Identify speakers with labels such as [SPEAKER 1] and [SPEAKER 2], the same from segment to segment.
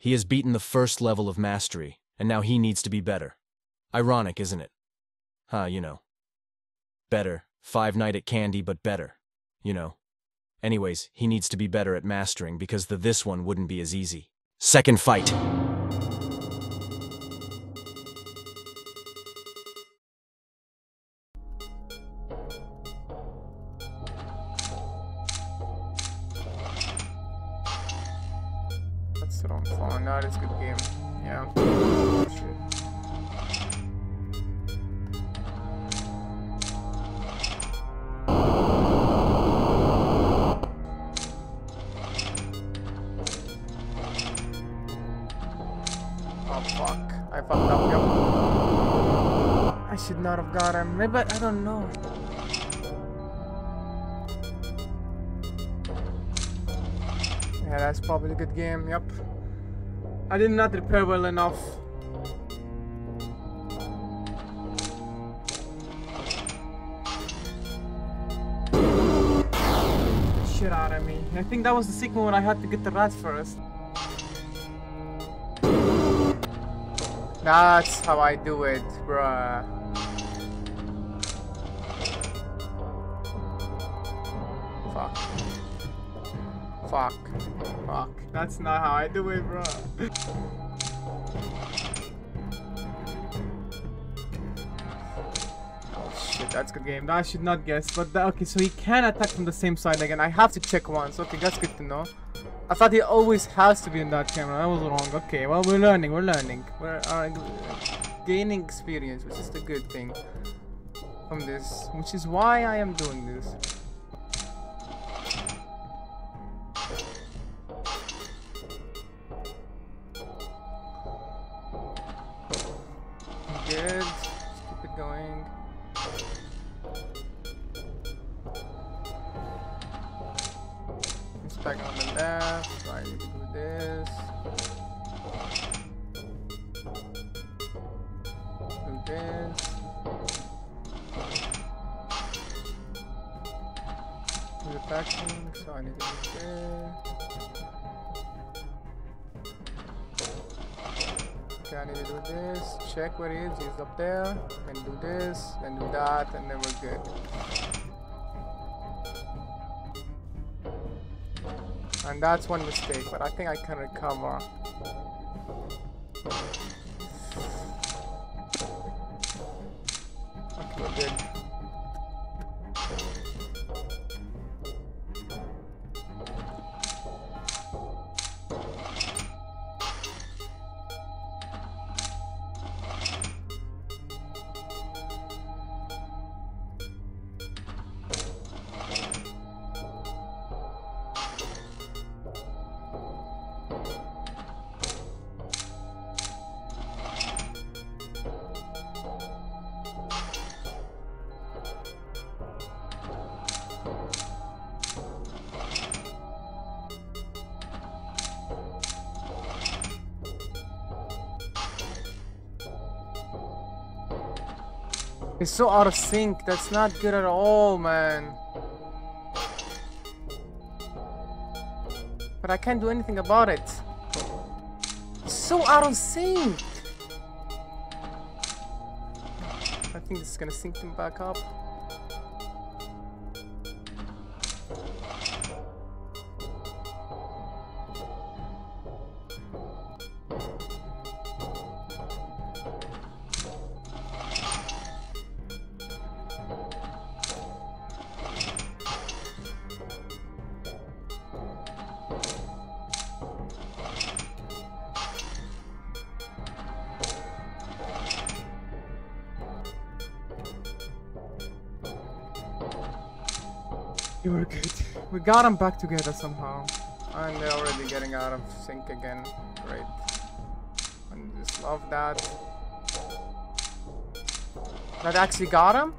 [SPEAKER 1] He has beaten the first level of mastery, and now he needs to be better. Ironic, isn't it? Huh, you know. Better. Five Night at Candy, but better. You know. Anyways, he needs to be better at mastering because the this one wouldn't be as easy. Second fight.
[SPEAKER 2] Game. Yeah. Oh fuck. I fucked up, yep. I should not have got him. Maybe I don't know. Yeah, that's probably a good game, yep. I did not repair well enough. Shit out of me. I think that was the sequel when I had to get the rats first. That's how I do it, bruh. Fuck. Fuck. Fuck. That's not how I do it, bruh. Oh shit, that's good game. I should not guess, but tha- okay, so he can attack from the same side again. I have to check once. Okay, that's good to know. I thought he always has to be in that camera. I was wrong. Okay, well we're learning. We're learning. We're uh, gaining experience, which is the good thing from this. Which is why I am doing this. Good. Keep it going. It's back on the left. I need to do this. Do this. Do the backing, so I need to do this. Okay, I need to do this. Check where he is. He's up there. Then do this. Then do that, and then we're good. And that's one mistake, but I think I can recover. Okay, good. It's so out of sync. That's not good at all, man. But I can't do anything about it. So out of sync. I think this is gonna sync them back up. You were good. We got them back together somehow. And they're already getting out of sync again. Great. I just love that. That actually got him?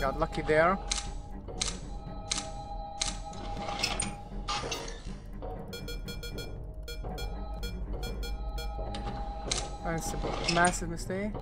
[SPEAKER 2] Got lucky there. That's a massive mistake.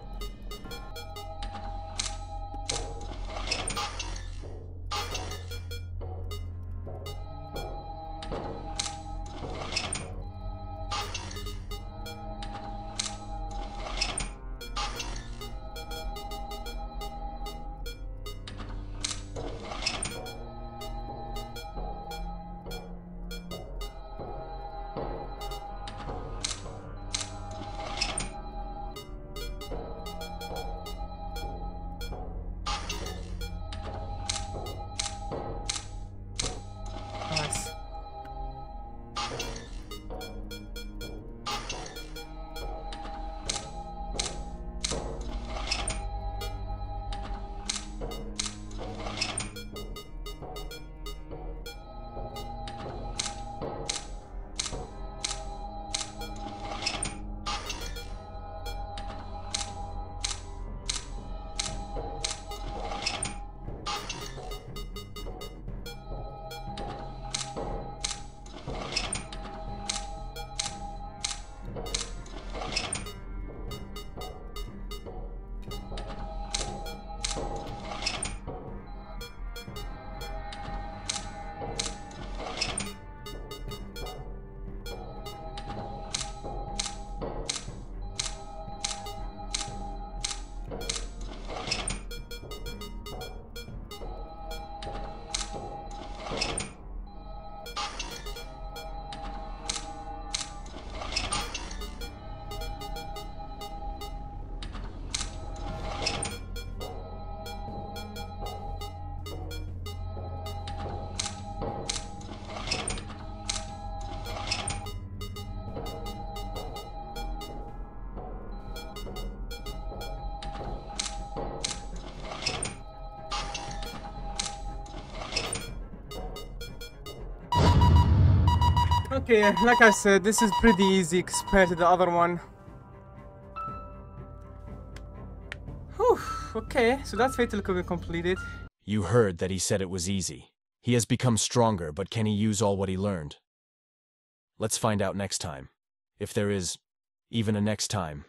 [SPEAKER 2] Okay, like I said, this is pretty easy compared to the other one. Whew, okay, so that's Faulty Equipment completed.
[SPEAKER 1] You heard that he said it was easy. He has become stronger, but can he use all what he learned? Let's find out next time. If there is even a next time.